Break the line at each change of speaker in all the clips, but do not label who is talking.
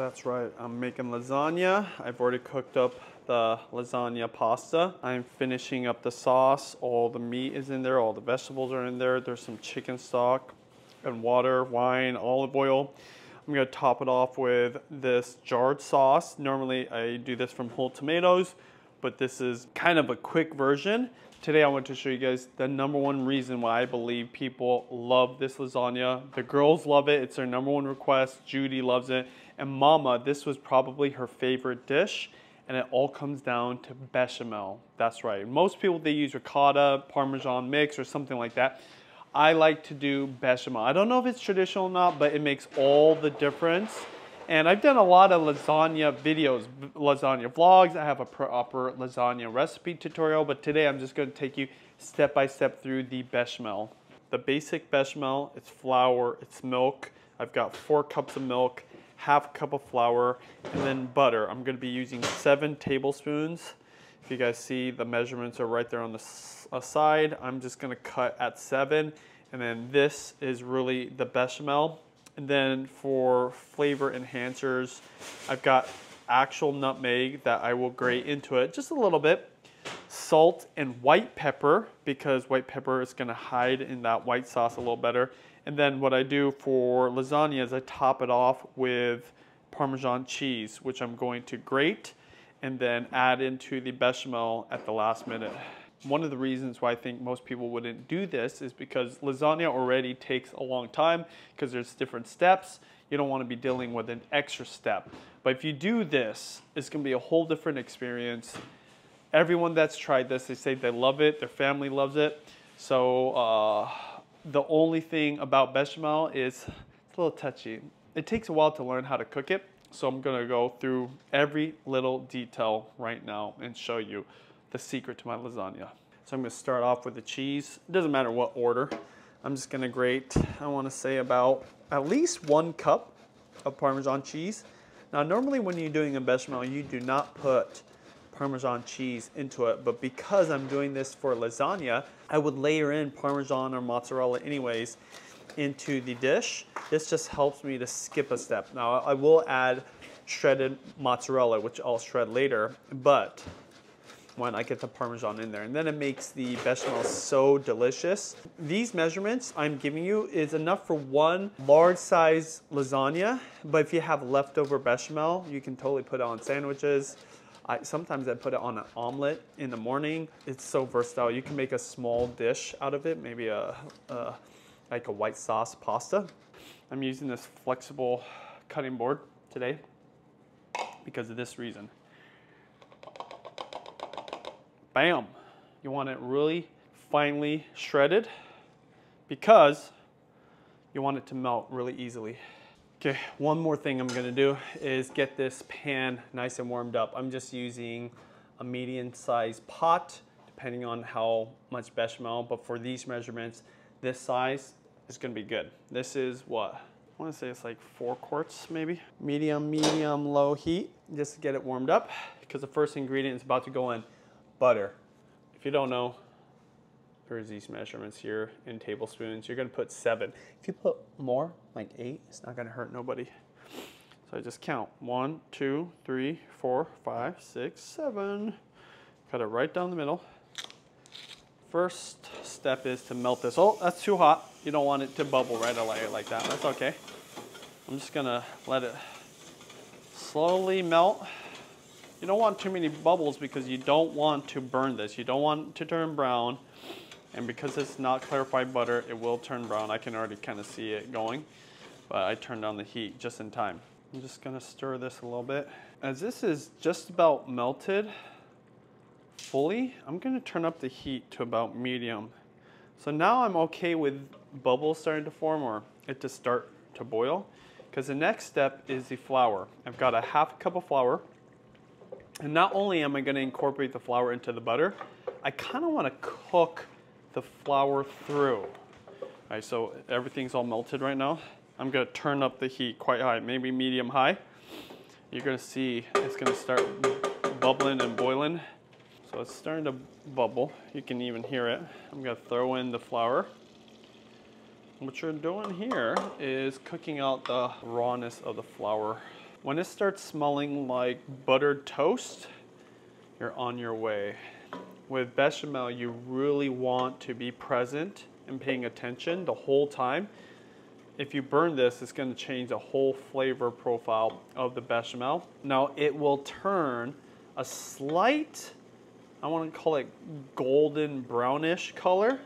That's right, I'm making lasagna. I've already cooked up the lasagna pasta. I'm finishing up the sauce. All the meat is in there, all the vegetables are in there. There's some chicken stock and water, wine, olive oil. I'm gonna top it off with this jarred sauce. Normally I do this from whole tomatoes, but this is kind of a quick version. Today I want to show you guys the number one reason why I believe people love this lasagna. The girls love it, it's their number one request. Judy loves it. And Mama, this was probably her favorite dish. And it all comes down to bechamel. That's right. Most people, they use ricotta, Parmesan mix, or something like that. I like to do bechamel. I don't know if it's traditional or not, but it makes all the difference. And I've done a lot of lasagna videos, lasagna vlogs. I have a proper lasagna recipe tutorial, but today I'm just gonna take you step by step through the bechamel. The basic bechamel, it's flour, it's milk. I've got four cups of milk, half a cup of flour, and then butter. I'm gonna be using seven tablespoons. If you guys see, the measurements are right there on the uh, side. I'm just gonna cut at seven, and then this is really the bechamel. And then for flavor enhancers, I've got actual nutmeg that I will grate into it just a little bit. Salt and white pepper because white pepper is gonna hide in that white sauce a little better. And then what I do for lasagna is I top it off with Parmesan cheese, which I'm going to grate and then add into the bechamel at the last minute. One of the reasons why I think most people wouldn't do this is because lasagna already takes a long time because there's different steps. You don't want to be dealing with an extra step. But if you do this, it's going to be a whole different experience. Everyone that's tried this, they say they love it, their family loves it. So uh, the only thing about bechamel is it's a little touchy. It takes a while to learn how to cook it. So I'm gonna go through every little detail right now and show you the secret to my lasagna. So I'm gonna start off with the cheese. It doesn't matter what order. I'm just gonna grate, I wanna say about at least one cup of Parmesan cheese. Now normally when you're doing a bechamel, you do not put Parmesan cheese into it, but because I'm doing this for lasagna, I would layer in Parmesan or mozzarella anyways into the dish. This just helps me to skip a step. Now I will add shredded mozzarella, which I'll shred later, but when I get the Parmesan in there. And then it makes the bechamel so delicious. These measurements I'm giving you is enough for one large size lasagna, but if you have leftover bechamel, you can totally put it on sandwiches. I, sometimes I put it on an omelet in the morning. It's so versatile. You can make a small dish out of it, maybe a, a like a white sauce pasta. I'm using this flexible cutting board today because of this reason. Bam. You want it really finely shredded because you want it to melt really easily. Okay, one more thing I'm gonna do is get this pan nice and warmed up. I'm just using a medium sized pot, depending on how much bechamel, but for these measurements, this size is gonna be good. This is what? I wanna say it's like four quarts maybe. Medium, medium, low heat, just to get it warmed up, because the first ingredient is about to go in butter. If you don't know, there's these measurements here in tablespoons. You're gonna put seven. If you put more, like eight, it's not gonna hurt nobody. So I just count one, two, three, four, five, six, seven. Cut it right down the middle. First step is to melt this. Oh, that's too hot. You don't want it to bubble right away like that. That's okay. I'm just gonna let it slowly melt. You don't want too many bubbles because you don't want to burn this. You don't want to turn brown. And because it's not clarified butter, it will turn brown. I can already kind of see it going, but I turned down the heat just in time. I'm just gonna stir this a little bit. As this is just about melted fully, I'm gonna turn up the heat to about medium. So now I'm okay with bubbles starting to form or it to start to boil because the next step is the flour. I've got a half cup of flour. And not only am I gonna incorporate the flour into the butter, I kinda wanna cook the flour through. All right, so everything's all melted right now. I'm gonna turn up the heat quite high, maybe medium high. You're gonna see it's gonna start bubbling and boiling. So it's starting to bubble. You can even hear it. I'm gonna throw in the flour. What you're doing here is cooking out the rawness of the flour. When it starts smelling like buttered toast, you're on your way. With bechamel, you really want to be present and paying attention the whole time. If you burn this, it's gonna change the whole flavor profile of the bechamel. Now it will turn a slight, I wanna call it golden brownish color,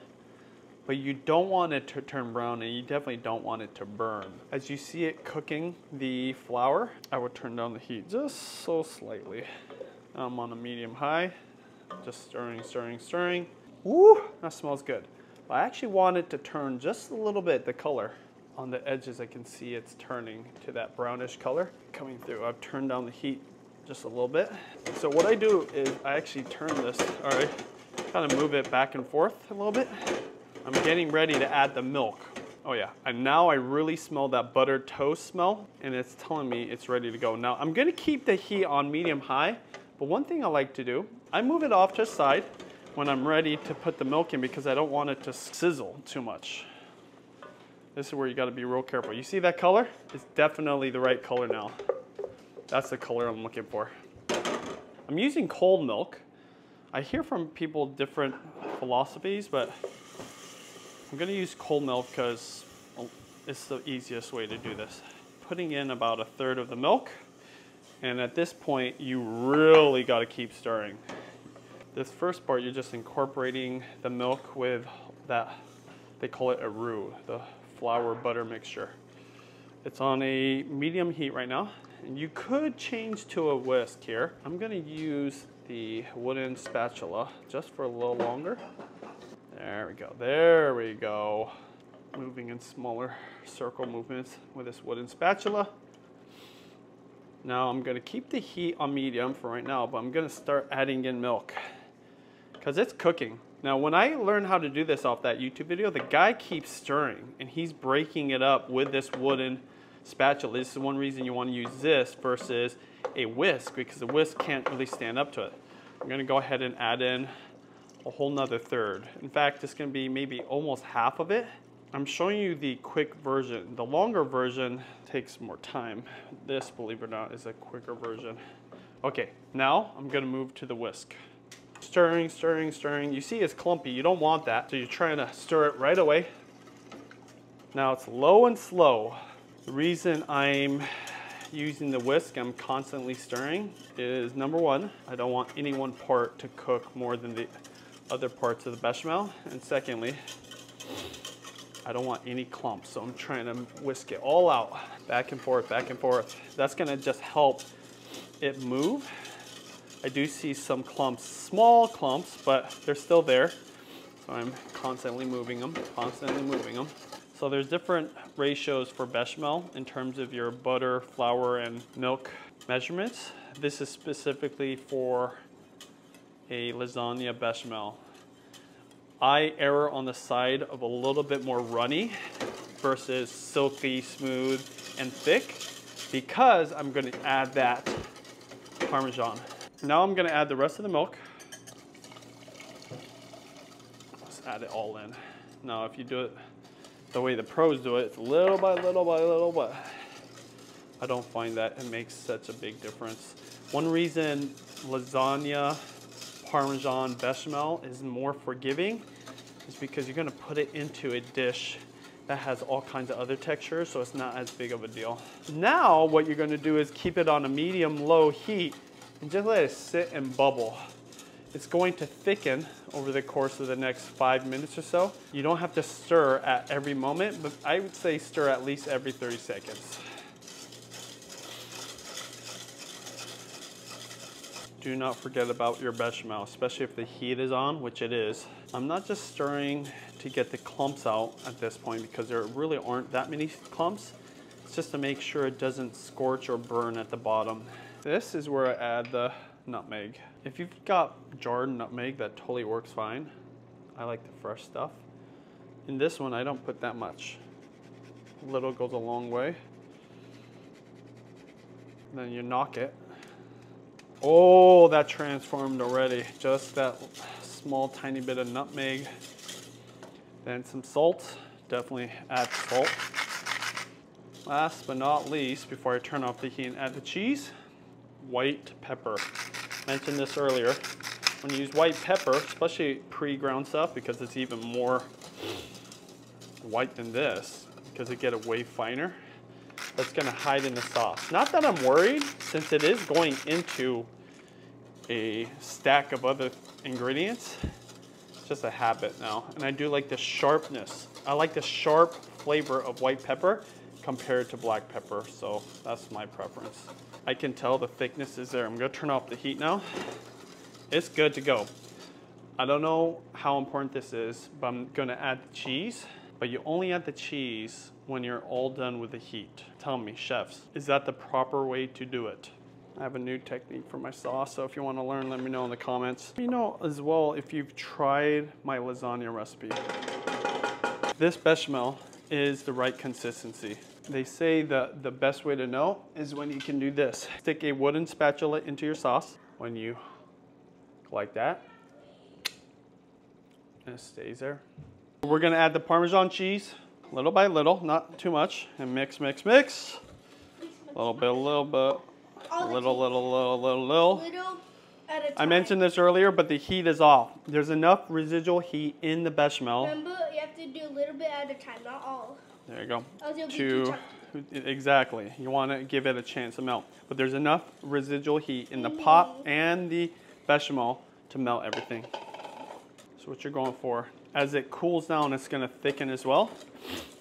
but you don't want it to turn brown and you definitely don't want it to burn. As you see it cooking the flour, I would turn down the heat just so slightly. I'm on a medium high, just stirring, stirring, stirring. Woo, that smells good. I actually want it to turn just a little bit, the color. On the edges, I can see it's turning to that brownish color coming through. I've turned down the heat just a little bit. So what I do is I actually turn this, all right, kind of move it back and forth a little bit. I'm getting ready to add the milk. Oh yeah, and now I really smell that buttered toast smell and it's telling me it's ready to go. Now I'm gonna keep the heat on medium high, but one thing I like to do, I move it off to the side when I'm ready to put the milk in because I don't want it to sizzle too much. This is where you gotta be real careful. You see that color? It's definitely the right color now. That's the color I'm looking for. I'm using cold milk. I hear from people different philosophies, but I'm gonna use cold milk because oh, it's the easiest way to do this. Putting in about a third of the milk, and at this point, you really gotta keep stirring. This first part, you're just incorporating the milk with that, they call it a roux, the flour butter mixture. It's on a medium heat right now, and you could change to a whisk here. I'm gonna use the wooden spatula just for a little longer. There we go, there we go. Moving in smaller circle movements with this wooden spatula. Now I'm gonna keep the heat on medium for right now, but I'm gonna start adding in milk because it's cooking. Now when I learned how to do this off that YouTube video, the guy keeps stirring and he's breaking it up with this wooden spatula. This is one reason you wanna use this versus a whisk because the whisk can't really stand up to it. I'm gonna go ahead and add in a whole nother third. In fact, it's gonna be maybe almost half of it. I'm showing you the quick version. The longer version takes more time. This, believe it or not, is a quicker version. Okay, now I'm gonna move to the whisk. Stirring, stirring, stirring. You see it's clumpy, you don't want that. So you're trying to stir it right away. Now it's low and slow. The reason I'm using the whisk, I'm constantly stirring, is number one, I don't want any one part to cook more than the other parts of the bechamel. And secondly, I don't want any clumps, so I'm trying to whisk it all out, back and forth, back and forth. That's gonna just help it move. I do see some clumps, small clumps, but they're still there. So I'm constantly moving them, constantly moving them. So there's different ratios for bechamel in terms of your butter, flour, and milk measurements. This is specifically for a lasagna bechamel. I err on the side of a little bit more runny versus silky, smooth, and thick because I'm gonna add that Parmesan. Now I'm gonna add the rest of the milk. Just add it all in. Now if you do it the way the pros do it, little by little by little, but I don't find that it makes such a big difference. One reason lasagna Parmesan bechamel is more forgiving is because you're gonna put it into a dish that has all kinds of other textures, so it's not as big of a deal. Now, what you're gonna do is keep it on a medium-low heat and just let it sit and bubble. It's going to thicken over the course of the next five minutes or so. You don't have to stir at every moment, but I would say stir at least every 30 seconds. Do not forget about your bechamel, especially if the heat is on, which it is. I'm not just stirring to get the clumps out at this point because there really aren't that many clumps. It's just to make sure it doesn't scorch or burn at the bottom. This is where I add the nutmeg. If you've got jarred nutmeg, that totally works fine. I like the fresh stuff. In this one, I don't put that much. A little goes a long way. Then you knock it Oh, that transformed already. Just that small tiny bit of nutmeg. Then some salt. Definitely add salt. Last but not least, before I turn off the heat and add the cheese, white pepper. Mentioned this earlier. When you use white pepper, especially pre-ground stuff, because it's even more white than this, because it get it way finer, that's gonna hide in the sauce. Not that I'm worried, since it is going into a stack of other ingredients. It's just a habit now. And I do like the sharpness. I like the sharp flavor of white pepper compared to black pepper, so that's my preference. I can tell the thickness is there. I'm gonna turn off the heat now. It's good to go. I don't know how important this is, but I'm gonna add the cheese. But you only add the cheese when you're all done with the heat. Tell me, chefs, is that the proper way to do it? I have a new technique for my sauce, so if you want to learn, let me know in the comments. You know as well if you've tried my lasagna recipe. This bechamel is the right consistency. They say that the best way to know is when you can do this. Stick a wooden spatula into your sauce. When you like that, and it stays there. We're gonna add the Parmesan cheese, little by little, not too much, and mix, mix, mix. A little bit, a little bit, a little, little, little, little, little.
Little at a time.
I mentioned this earlier, but the heat is off. There's enough residual heat in the bechamel.
Remember, you have to do a little bit at a time, not all.
There you go.
Else it'll be too
To exactly, you want to give it a chance to melt. But there's enough residual heat in the mm-hmm. pot and the bechamel to melt everything. So what you're going for. As it cools down, it's going to thicken as well.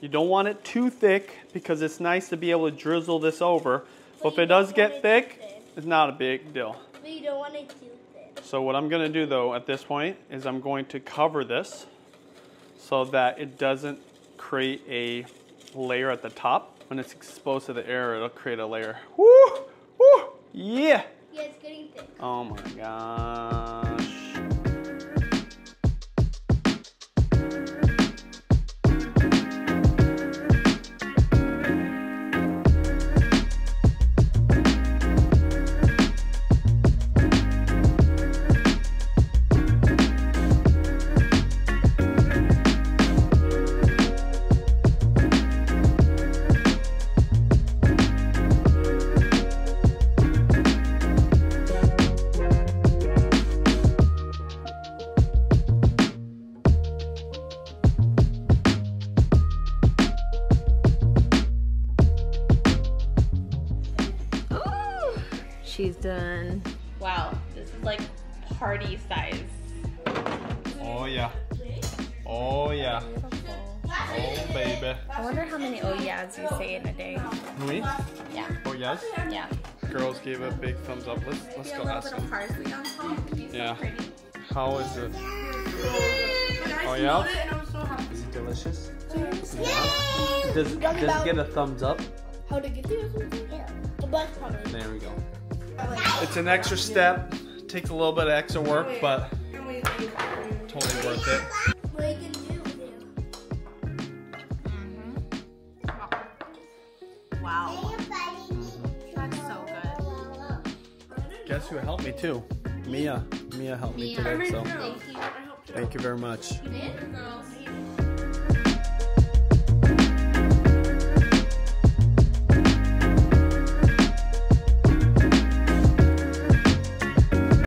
You don't want it too thick because it's nice to be able to drizzle this over. But if it does get
it
thick, it's not a big deal.
But you don't want it too thin.
So what I'm gonna do though at this point is I'm going to cover this so that it doesn't create a layer at the top. When it's exposed to the air, it'll create a layer. Woo! Woo! Yeah!
Yeah, it's getting thick.
Oh my gosh.
Party size.
Oh yeah. Oh yeah. Oh baby.
I wonder how many oh yeahs you say in a day.
Me?
Yeah.
Oh yes?
Yeah.
Girls gave a big thumbs up. Let's let's go ask them.
parsley on top.
Yeah. How is it? Oh yeah? Is it delicious? Yeah. Does, does it get a thumbs up?
How to get there or. The bus probably.
There we go. It's an extra step. Takes a little bit of extra work, but totally worth it.
What you can do there.
Wow. That's so good.
Guess who helped me too? Mia. Mia helped me today, so
Thank you.
thank you very much.
Girls.